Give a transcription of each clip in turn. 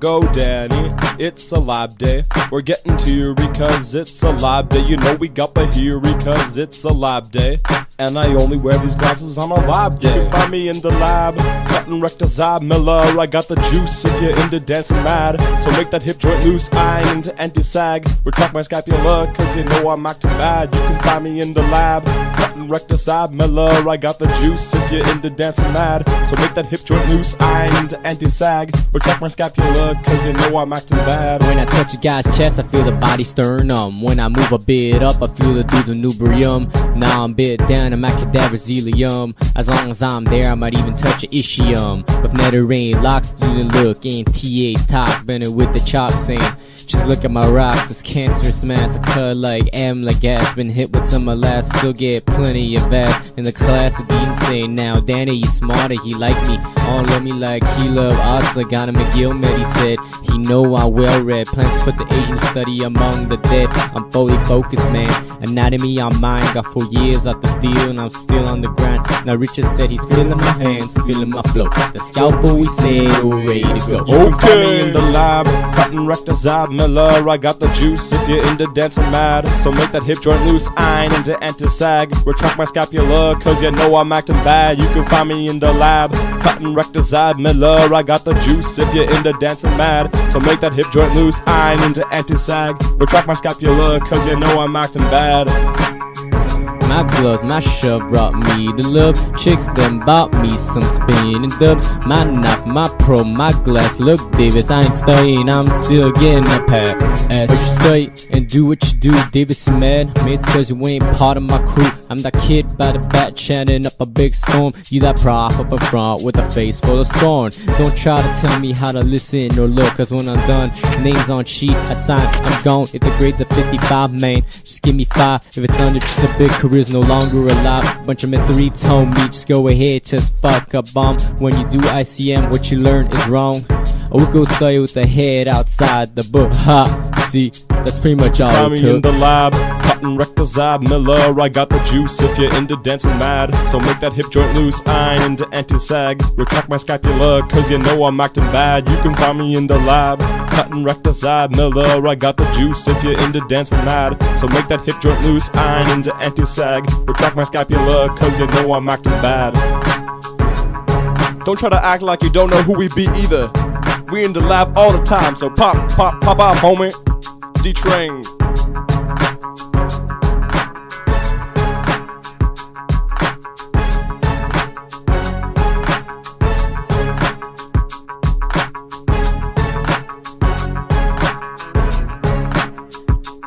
go, Danny. It's a lab day. We're getting to you because it's a lab day. You know we got the here because it's a lab day. And I only wear these glasses on a lab day. You can find me in the lab, cutting rectazab Miller. I got the juice if you're into dancing mad. So make that hip joint loose, I ain't into anti-sag. Retract my scapula, cause you know I'm acting bad. You can find me in the lab, cutting rectazab Miller. I got the juice if you're into dancing mad. So make that hip joint loose, I ain't into anti-sag. Retract my scapula, cause you know I'm acting bad. When I touch a guy's chest, I feel the body sternum. When I move a bit up, I feel the dude's manubrium. Now I'm bit down, I'm at cadaverzelium. As long as I'm there, I might even touch a ischium. With netterrain, lock student look, and TA's talk, bending with the chalk saying, just look at my rocks, this cancerous mass. I cut like M like gas, been hit with some molasses, still get plenty of ass. In the class of the insane now, Danny, you smarter, he like me. All love me like he love Osler, got him McGill Med, he said. He know I'm well read, plans to put the Asian study among the dead. I'm fully focused, man. Anatomy on mine, got four years out the deal, and I'm still on the grind. Now Richard said he's feeling my hands, feeling my flow. The scalpel, we said, we're ready to go. Can in the lab, cutting rectazab Miller. I got the juice if you're into dancing mad. So make that hip joint loose, I ain't into anti-sag. Retract my scapula, cause you know I'm acting bad. You can find me in the lab, cutting rectazab Miller. I got the juice if you're into dancing mad. So make that hip joint loose, I ain't into anti-sag. Retract my scapula, cause you know I'm acting bad. My gloves, my shove brought me the love. Chicks then bought me some spinning dubs. My knife, my pro, my glass. Look, Davis, I ain't studying, I'm still getting a. But you study and do what you do, Davis, mad? Mates, cause you ain't part of my crew. I'm that kid by the bat chatting up a big storm. You that prof up in front with a face full of scorn. Don't try to tell me how to listen or look, cause when I'm done, names on sheet, I sign, I'm gone. If the grades are 55, man, just give me five. If it's under just a big career's no longer alive. Bunch of men three tone me, just go ahead, just fuck a bomb. When you do ICM, what you learn is wrong. I would go study with the head outside the book. Ha! See, that's pretty much all me in the lab, cutting rectazab Miller. I got the juice if you're into dancing mad. So make that hip joint loose, I ain't into anti-sag. Retract my scapula, cause you know I'm acting bad. You can find me in the lab, cutting rectazab Miller. I got the juice if you're into dancing mad. So make that hip joint loose, I ain't into anti-sag. Retract my scapula, cause you know I'm acting bad. Don't try to act like you don't know who we be either. We in the lab all the time, so pop, pop, pop off, homie. D-Train.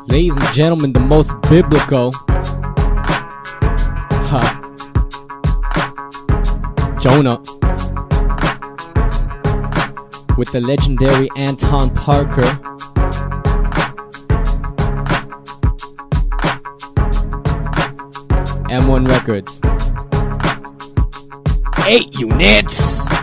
Ladies and gentlemen, the most biblical. Huh. Jonah. With the legendary Anton Parker. M1 Records. Eight units!